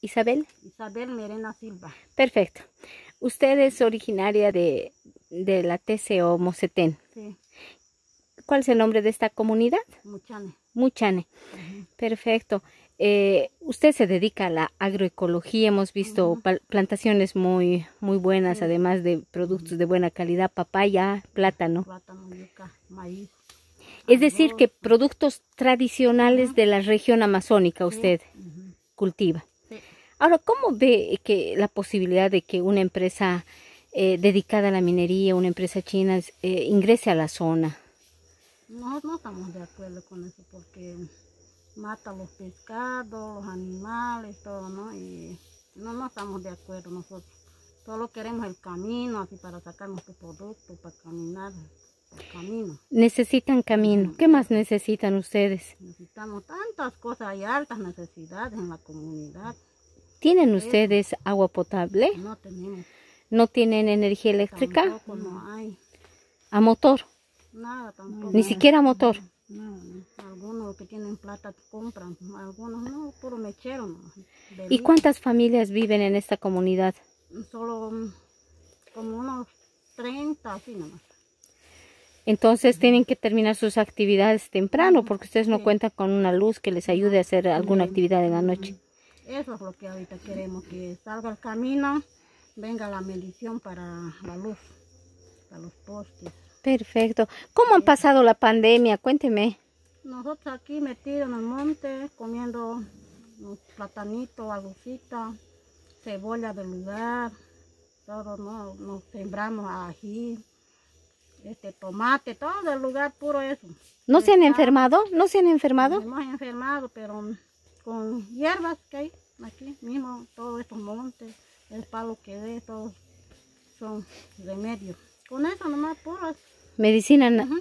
Isabel. Isabel Merena Silva. Perfecto. Usted es originaria de, de la TCO Mocetén. Sí, ¿Cuál es el nombre de esta comunidad? Muchane. Muchane. Perfecto. Eh, usted se dedica a la agroecología. Hemos visto plantaciones muy, muy buenas, Sí. además de productos de buena calidad, papaya, plátano. Plátano, yuca, maíz. Es decir, que productos tradicionales de la región amazónica Sí, usted ujú, cultiva. Ahora, ¿cómo ve que la posibilidad de que una empresa eh, dedicada a la minería, una empresa china, eh, ingrese a la zona? No, no estamos de acuerdo con eso porque mata los pescados, los animales, todo, ¿no? Y no, no estamos de acuerdo nosotros. Solo queremos el camino así para sacar nuestro producto, para caminar camino. Necesitan camino. ¿Qué más necesitan ustedes? Necesitamos tantas cosas, hay altas necesidades en la comunidad. ¿Tienen ustedes agua potable? No tenemos. ¿No tienen energía eléctrica? Tampoco no hay. ¿A motor? Nada tampoco. Ni siquiera motor. No, no. Algunos que tienen plata compran, algunos no, puro mechero. No. ¿Y cuántas familias viven en esta comunidad? Solo mm, como unos 30, así nomás. Entonces tienen que terminar sus actividades temprano porque ustedes no cuentan con una luz que les ayude a hacer alguna actividad en la noche. Eso es lo que ahorita queremos, que salga el camino, venga la medición para la luz, para los postes. Perfecto. ¿Cómo han pasado la pandemia? Cuénteme. Nosotros aquí metidos en el monte, comiendo unos platanitos, alucita, cebolla del lugar, todo, ¿no? Nos sembramos ají, este tomate, todo del lugar, puro eso. ¿No se han enfermado? ¿No se han enfermado? Nos hemos enfermado, pero con hierbas que hay aquí mismo, todos estos montes, el palo que ve, todos son remedios. Con eso nomás puras. Medicina na- ujú,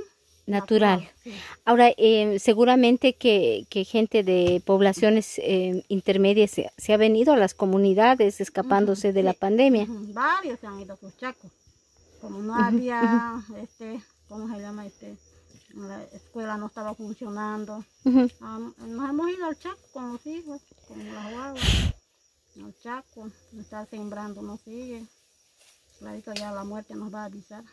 natural. sí. Ahora, eh, seguramente que, que gente de poblaciones eh, intermedias se, se ha venido a las comunidades escapándose de la pandemia. Ujú, Varios se han ido a sus chacos. Como no había, este, ¿cómo se llama? Este, la escuela no estaba funcionando. Am- nos hemos ido al chaco con los hijos, con las guaguas. Al chaco, estar sembrando no sigue. Clarito ya la muerte nos va a avisar.